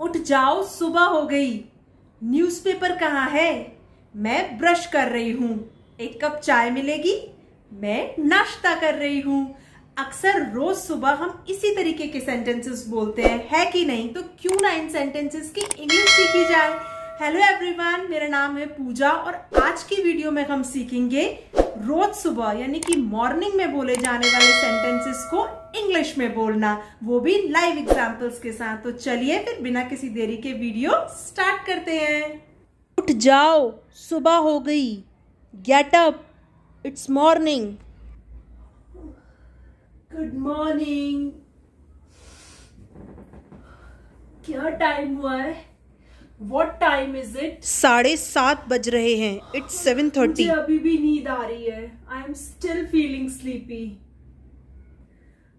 उठ जाओ, सुबह हो गई। न्यूज़पेपर कहाँ है? मैं ब्रश कर रही हूँ। एक कप चाय मिलेगी? मैं नाश्ता कर रही हूँ। अक्सर रोज सुबह हम इसी तरीके के सेंटेंसेस बोलते हैं, है कि नहीं? तो क्यों ना इन सेंटेंसेस की इंग्लिश सीखी जाए? हेलो एवरीवन मेरा नाम है पूजा और आज की वीडियो में हम सीखेंगे रोज सुबह यानी कि मॉर्निंग में बोले जाने वाले सेंटेंसेस को इंग्लिश में बोलना। वो भी लाइव एग्जांपल्स के साथ। तो चलिए फिर बिना किसी देरी के वीडियो स्टार्ट करते हैं। उठ जाओ सुबह हो गई। Get up it's morning good morning क्या टाइम हुआ है? वॉट टाइम इज़ इट साढ़े सात बज रहे हैं। इट्स सेवन थर्टी अभी भी नींद आ रही है। I am still feeling sleepy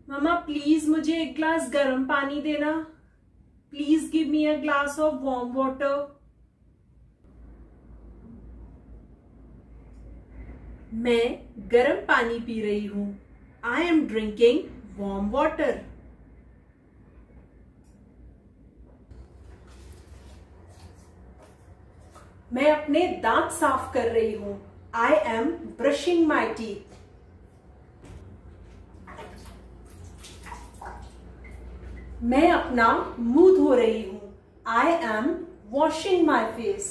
mama please मुझे एक ग्लास गर्म पानी देना। Please give me a glass of warm water मैं गर्म पानी पी रही हूँ। I am drinking warm water मैं अपने दांत साफ़ कर रही हूँ। I am brushing my teeth मैं अपना मुँह धो रही हूँ। I am washing my face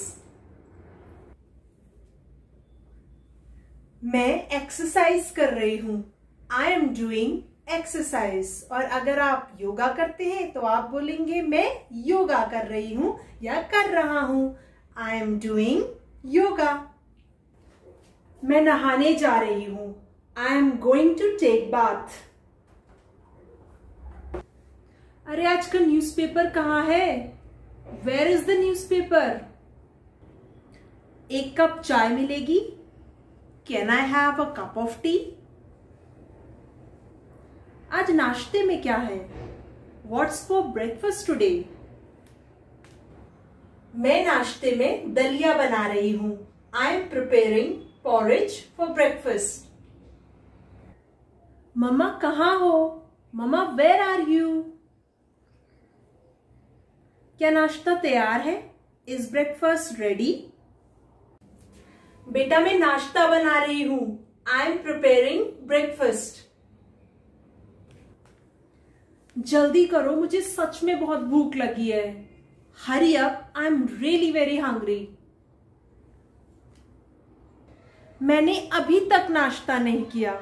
मैं एक्सरसाइज कर रही हूँ। आई एम डूइंग एक्सरसाइज और अगर आप योगा करते हैं तो आप बोलेंगे, मैं योगा कर रही हूँ या कर रहा हूँ। आई एम डूइंग योगा मैं नहाने जा रही हूँ। I am going to take bath अरे आज का न्यूज़पेपर कहाँ है? वेयर इज़ द न्यूज़पेपर एक कप चाय मिलेगी। Can I have a cup of tea आज नाश्ते में क्या है? व्हाट्स फॉर ब्रेकफास्ट टुडे मैं नाश्ते में दलिया बना रही हूँ। I am preparing porridge for breakfast मम्मा, कहाँ हो? मम्मा वेर आर यू क्या नाश्ता तैयार है? इज़ ब्रेकफास्ट रेडी बेटा, मैं नाश्ता बना रही हूँ। आई एम प्रिपेयरिंग ब्रेकफास्ट जल्दी करो, मुझे सच में बहुत भूख लगी है। Up I am really very hungry मैंने अभी तक नाश्ता नहीं किया।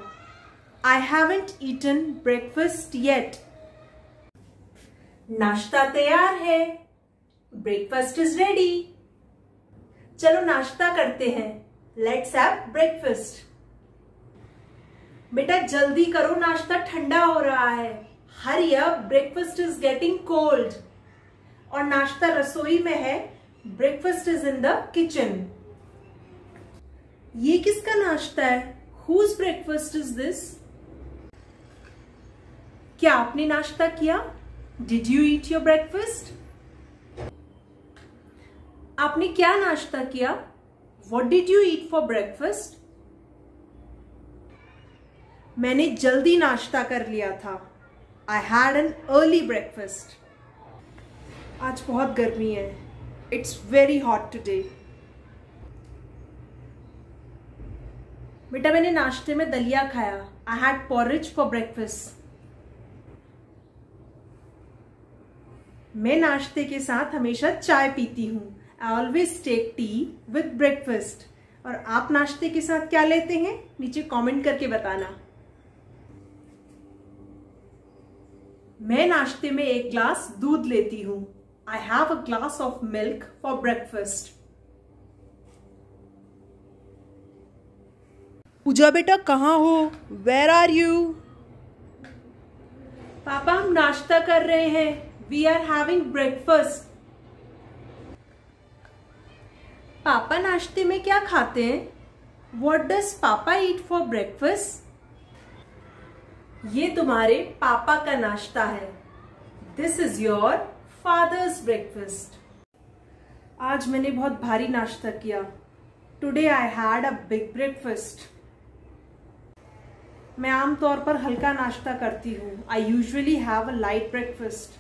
I haven't eaten breakfast yet नाश्ता तैयार है। ब्रेकफास्ट इज़ रेडी चलो नाश्ता करते हैं। लेट्स हैव ब्रेकफास्ट बेटा, जल्दी करो, नाश्ता ठंडा हो रहा है। Hurry up breakfast is getting cold और नाश्ता रसोई में है breakfast is in the kitchen ये किसका नाश्ता है? हुज ब्रेकफास्ट इज़ दिस क्या आपने नाश्ता किया? Did you eat your breakfast आपने क्या नाश्ता किया? What did you eat for breakfast मैंने जल्दी नाश्ता कर लिया था। I had an early breakfast आज बहुत गर्मी है। इट्स वेरी हॉट टुडे बेटा, मैंने नाश्ते में दलिया खाया। I had porridge for breakfast मैं नाश्ते के साथ हमेशा चाय पीती हूँ। I always take tea with breakfast और आप नाश्ते के साथ क्या लेते हैं? नीचे कमेंट करके बताना। मैं नाश्ते में एक ग्लास दूध लेती हूँ। I have a glass of milk for breakfast Pooja बेटा कहाँ हो? वेर आर यू पापा हम नाश्ता कर रहे हैं। वी आर हैविंग ब्रेकफास्ट पापा नाश्ते में क्या खाते हैं? वॉट डज पापा ईट फॉर ब्रेकफास्ट ये तुम्हारे पापा का नाश्ता है। This is your father's breakfast आज मैंने बहुत भारी नाश्ता किया। Today I had a big breakfast मैं आमतौर पर हल्का नाश्ता करती हूँ। I usually have a light breakfast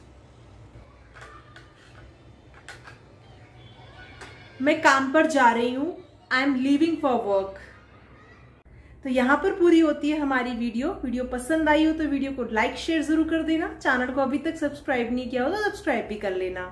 मैं काम पर जा रही हूँ। I am living for work तो यहाँ पर पूरी होती है हमारी वीडियो। वीडियो पसंद आई हो तो वीडियो को लाइक शेयर ज़रूर कर देना। चैनल को अभी तक सब्सक्राइब नहीं किया हो तो सब्सक्राइब भी कर लेना।